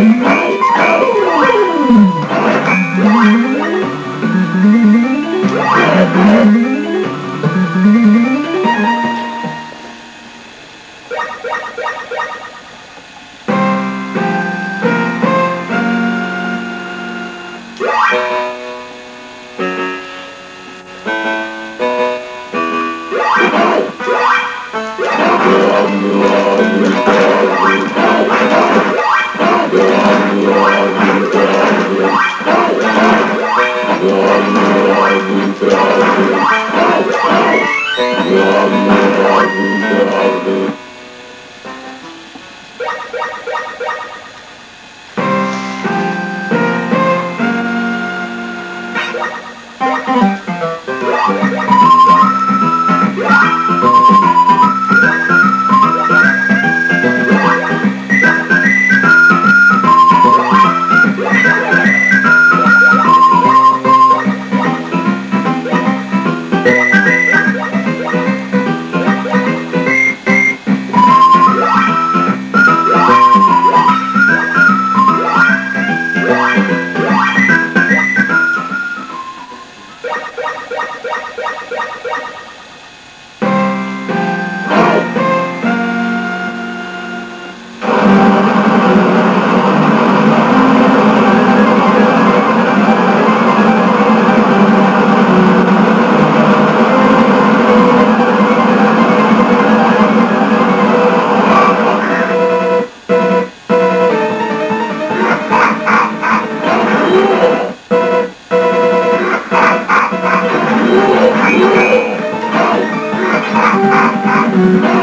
Amen. Mm-hmm.